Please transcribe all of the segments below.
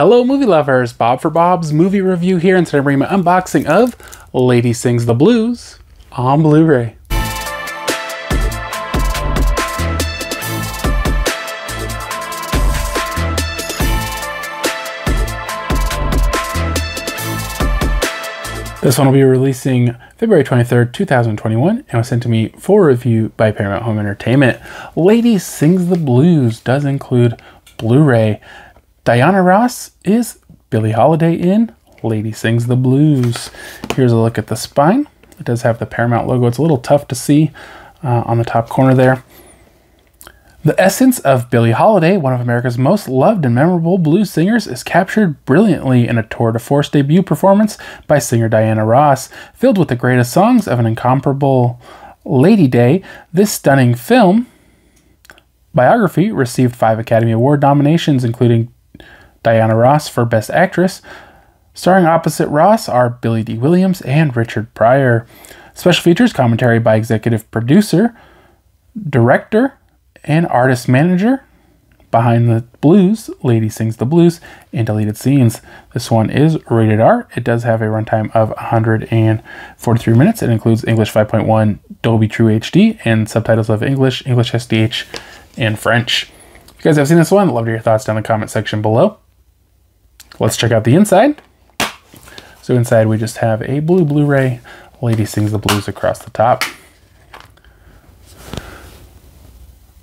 Hello, movie lovers! Bob for Bob's movie review here, and today I'm bringing my unboxing of Lady Sings the Blues on Blu ray. This one will be releasing February 23rd, 2021, and was sent to me for review by Paramount Home Entertainment. Lady Sings the Blues does include Blu ray. Diana Ross is Billie Holiday in Lady Sings the Blues. Here's a look at the spine. It does have the Paramount logo. It's a little tough to see uh, on the top corner there. The essence of Billie Holiday, one of America's most loved and memorable blues singers, is captured brilliantly in a tour de force debut performance by singer Diana Ross. Filled with the greatest songs of an incomparable Lady Day, this stunning film biography received five Academy Award nominations, including Diana Ross for Best Actress. Starring opposite Ross are Billy Dee Williams and Richard Pryor. Special features commentary by executive producer, director, and artist manager behind the blues lady sings the blues and deleted scenes this one is rated r it does have a runtime of 143 minutes it includes english 5.1 dolby true hd and subtitles of english english sdh and french if you guys have seen this one love to hear your thoughts down in the comment section below let's check out the inside so inside we just have a blue blu-ray lady sings the blues across the top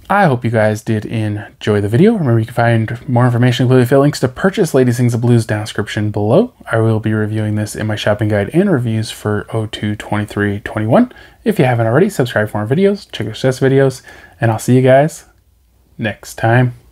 I hope you guys did enjoy the video. Remember, you can find more information, including affiliate links to purchase Lady Sings the Blues down description below. I will be reviewing this in my shopping guide and reviews for 02 23 21. If you haven't already, subscribe for more videos, check out success videos, and I'll see you guys next time.